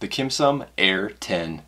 The Kimsun Air 10.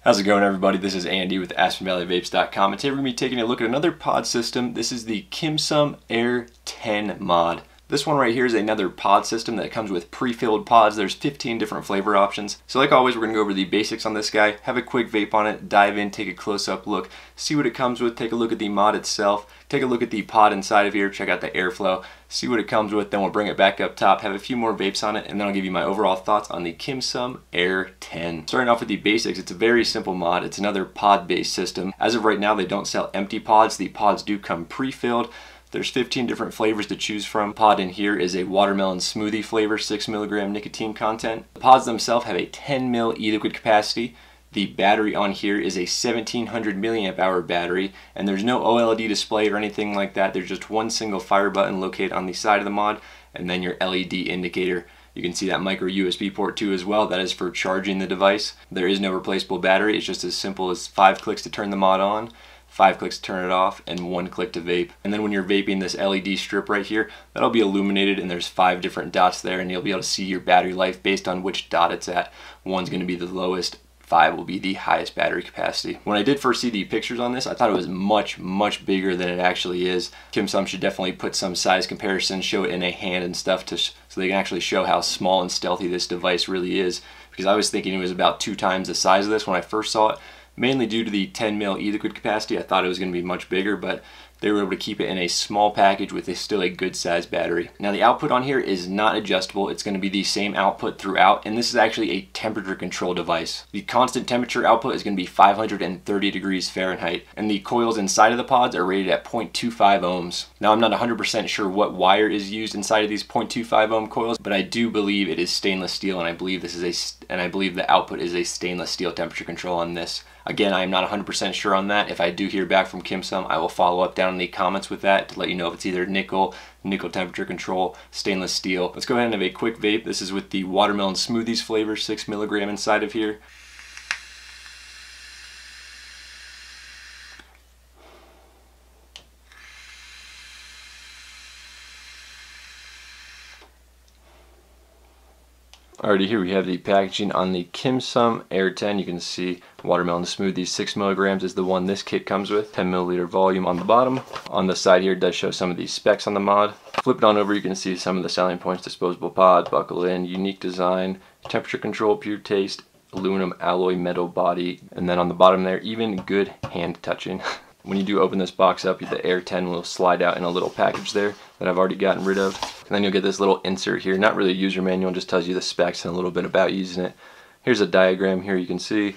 How's it going everybody? This is Andy with AspenValleyVapes.com and today we're going to be taking a look at another pod system. This is the Kimsun Air 10 mod. This one right here is another pod system that comes with pre-filled pods. There's 15 different flavor options. So like always, we're gonna go over the basics on this guy, have a quick vape on it, dive in, take a close-up look, see what it comes with, take a look at the mod itself, take a look at the pod inside of here, check out the airflow, see what it comes with, then we'll bring it back up top, have a few more vapes on it, and then I'll give you my overall thoughts on the Kimsun Air 10. Starting off with the basics, it's a very simple mod. It's another pod-based system. As of right now, they don't sell empty pods. The pods do come pre-filled. There's 15 different flavors to choose from. Pod in here is a watermelon smoothie flavor, 6 milligram nicotine content. The pods themselves have a 10 mil e-liquid capacity. The battery on here is a 1700 milliamp hour battery, and there's no OLED display or anything like that. There's just one single fire button located on the side of the mod, and then your LED indicator. You can see that micro USB port too as well. That is for charging the device. There is no replaceable battery. It's just as simple as five clicks to turn the mod on five clicks to turn it off, and one click to vape. And then when you're vaping this LED strip right here, that'll be illuminated and there's five different dots there and you'll be able to see your battery life based on which dot it's at. One's gonna be the lowest, five will be the highest battery capacity. When I did first see the pictures on this, I thought it was much, much bigger than it actually is. Kim Kimsun should definitely put some size comparison, show it in a hand and stuff to so they can actually show how small and stealthy this device really is. Because I was thinking it was about two times the size of this when I first saw it, mainly due to the 10 mil e-liquid capacity. I thought it was going to be much bigger, but they were able to keep it in a small package with a still a good size battery. Now the output on here is not adjustable. It's going to be the same output throughout, and this is actually a temperature control device. The constant temperature output is going to be 530 degrees Fahrenheit, and the coils inside of the pods are rated at 0.25 ohms. Now I'm not 100% sure what wire is used inside of these 0.25 ohm coils, but I do believe it is stainless steel, and I believe this is a, and I believe the output is a stainless steel temperature control on this. Again, I am not 100% sure on that. If I do hear back from Kimsun, I will follow up down in the comments with that to let you know if it's either nickel, nickel temperature control, stainless steel. Let's go ahead and have a quick vape. This is with the watermelon smoothies flavor, 6 milligram inside of here. Alrighty, here we have the packaging on the Kimsun Air 10. You can see watermelon smoothie, 6 milligrams is the one this kit comes with. 10 milliliter volume on the bottom. On the side here does show some of these specs on the mod. Flip it on over, you can see some of the selling points. Disposable pod, buckle in, unique design, temperature control, pure taste, aluminum alloy metal body. And then on the bottom there, even good hand touching. When you do open this box up, the Air 10 will slide out in a little package there that I've already gotten rid of. And then you'll get this little insert here, not really a user manual, just tells you the specs and a little bit about using it. Here's a diagram here you can see.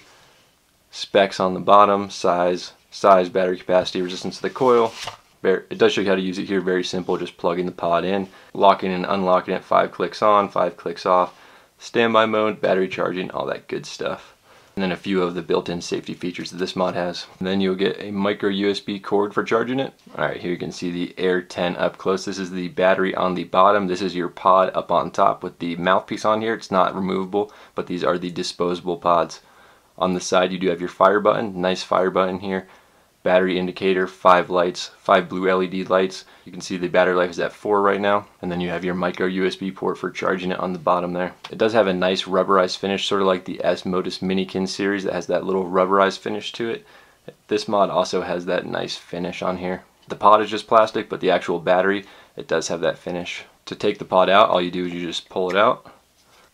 Specs on the bottom, size, size, battery capacity, resistance to the coil. It does show you how to use it here, very simple, just plugging the pod in, locking and unlocking it, five clicks on, five clicks off, standby mode, battery charging, all that good stuff and then a few of the built-in safety features that this mod has. And then you'll get a micro USB cord for charging it. Alright, here you can see the Air 10 up close. This is the battery on the bottom. This is your pod up on top with the mouthpiece on here. It's not removable, but these are the disposable pods. On the side you do have your fire button, nice fire button here battery indicator, five lights, five blue LED lights. You can see the battery life is at four right now. And then you have your micro USB port for charging it on the bottom there. It does have a nice rubberized finish, sort of like the Asmodus Minikin series that has that little rubberized finish to it. This mod also has that nice finish on here. The pod is just plastic, but the actual battery, it does have that finish. To take the pod out, all you do is you just pull it out.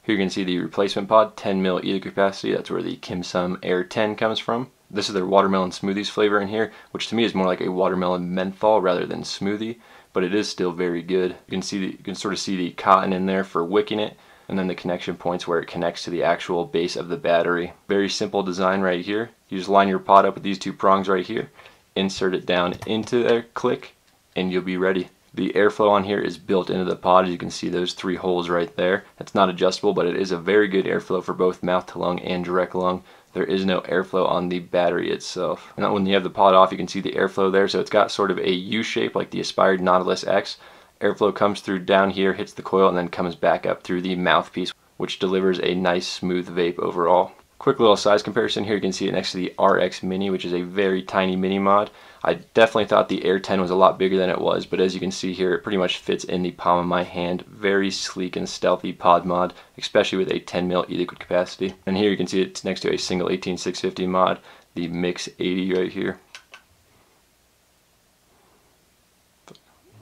Here you can see the replacement pod, 10 mil e capacity. That's where the Kimsun Air 10 comes from. This is their watermelon smoothies flavor in here, which to me is more like a watermelon menthol rather than smoothie, but it is still very good. You can see the, you can sort of see the cotton in there for wicking it, and then the connection points where it connects to the actual base of the battery. Very simple design right here. You just line your pod up with these two prongs right here, insert it down into there, click, and you'll be ready. The airflow on here is built into the pod. As you can see those three holes right there. It's not adjustable, but it is a very good airflow for both mouth to lung and direct lung there is no airflow on the battery itself. And when you have the pod off, you can see the airflow there. So it's got sort of a U shape like the Aspired Nautilus X. Airflow comes through down here, hits the coil, and then comes back up through the mouthpiece, which delivers a nice smooth vape overall. Quick little size comparison here, you can see it next to the RX Mini, which is a very tiny mini mod. I definitely thought the Air 10 was a lot bigger than it was, but as you can see here, it pretty much fits in the palm of my hand. Very sleek and stealthy pod mod, especially with a 10 mil e-liquid capacity. And here you can see it's next to a single 18650 mod, the Mix 80 right here.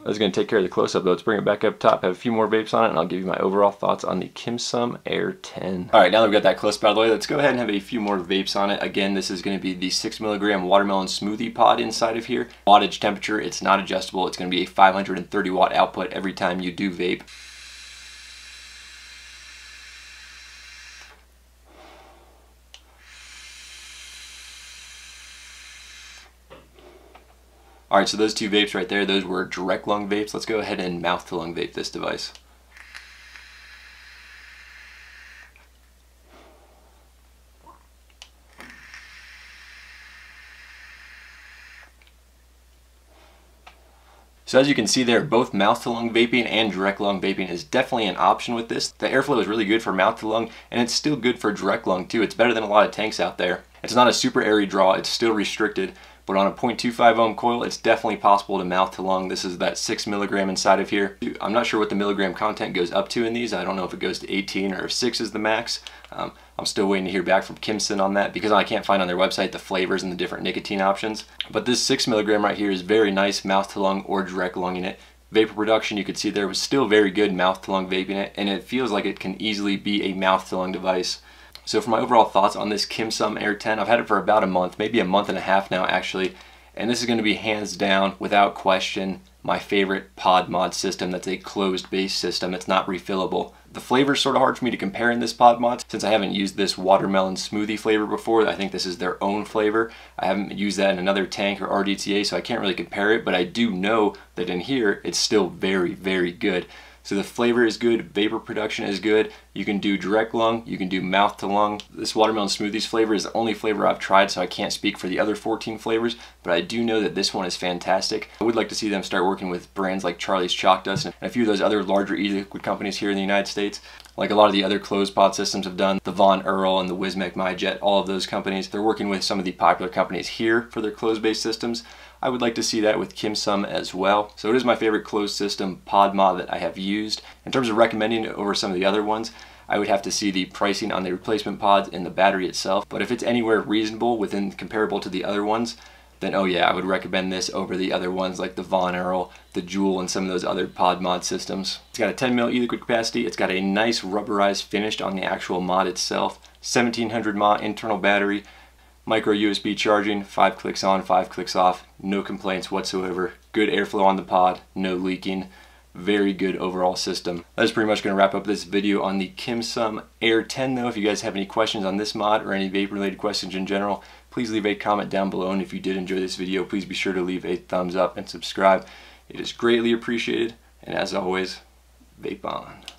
I was going to take care of the close-up though. Let's bring it back up top, have a few more vapes on it, and I'll give you my overall thoughts on the Kimsun Air 10. Alright, now that we've got that close-up out of the way, let's go ahead and have a few more vapes on it. Again, this is going to be the 6 milligram watermelon smoothie pod inside of here. Wattage temperature, it's not adjustable. It's going to be a 530 watt output every time you do vape. Alright, so those two vapes right there, those were direct lung vapes. Let's go ahead and mouth to lung vape this device. So as you can see there, both mouth to lung vaping and direct lung vaping is definitely an option with this. The airflow is really good for mouth to lung and it's still good for direct lung too. It's better than a lot of tanks out there. It's not a super airy draw, it's still restricted, but on a 0.25 ohm coil, it's definitely possible to mouth to lung. This is that 6 milligram inside of here. I'm not sure what the milligram content goes up to in these. I don't know if it goes to 18 or if 6 is the max. Um, I'm still waiting to hear back from Kimsun on that because I can't find on their website the flavors and the different nicotine options. But this 6 milligram right here is very nice mouth to lung or direct lunging it. Vapor production, you could see there was still very good mouth to lung vaping it, and it feels like it can easily be a mouth to lung device. So for my overall thoughts on this Kimsun Air 10, I've had it for about a month, maybe a month and a half now actually, and this is going to be hands down, without question, my favorite pod mod system that's a closed base system. It's not refillable. The flavor's sort of hard for me to compare in this pod mod since I haven't used this watermelon smoothie flavor before. I think this is their own flavor. I haven't used that in another tank or RDTA so I can't really compare it but I do know that in here it's still very very good. So the flavor is good, vapor production is good. You can do direct lung, you can do mouth to lung. This watermelon smoothies flavor is the only flavor I've tried, so I can't speak for the other 14 flavors, but I do know that this one is fantastic. I would like to see them start working with brands like Charlie's Chalk Dust and a few of those other larger e-liquid companies here in the United States like a lot of the other closed pod systems have done, the Von Earl and the Wismec MyJet, all of those companies, they're working with some of the popular companies here for their closed-based systems. I would like to see that with Kimsun as well. So it is my favorite closed system pod mod that I have used. In terms of recommending it over some of the other ones, I would have to see the pricing on the replacement pods and the battery itself. But if it's anywhere reasonable within comparable to the other ones, then oh yeah, I would recommend this over the other ones like the Von Earl, the JUUL, and some of those other pod mod systems. It's got a 10 mil e-liquid capacity. It's got a nice rubberized finish on the actual mod itself. 1700 mAh internal battery, micro USB charging, five clicks on, five clicks off. No complaints whatsoever. Good airflow on the pod, no leaking. Very good overall system. That's pretty much going to wrap up this video on the Kimsun Air 10 though. If you guys have any questions on this mod or any vape related questions in general, please leave a comment down below. And if you did enjoy this video, please be sure to leave a thumbs up and subscribe. It is greatly appreciated. And as always, vape on.